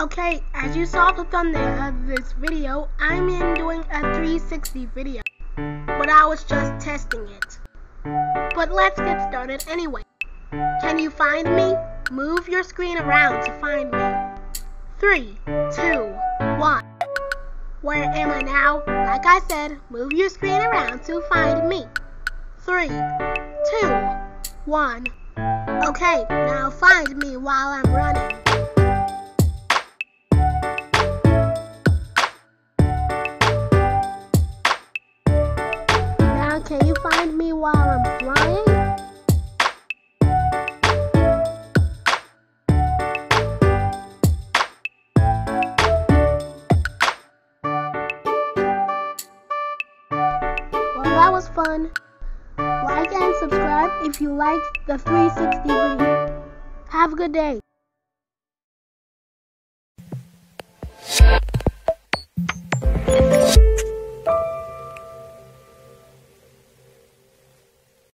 Okay, as you saw the thumbnail of this video, I'm in doing a 360 video, but I was just testing it. But let's get started anyway. Can you find me? Move your screen around to find me. Three, two, one. Where am I now? Like I said, move your screen around to find me. Three, two, one. Okay, now find me while I'm running. Can you find me while I'm flying? Well, that was fun. Like and subscribe if you liked the 360 video. Have a good day.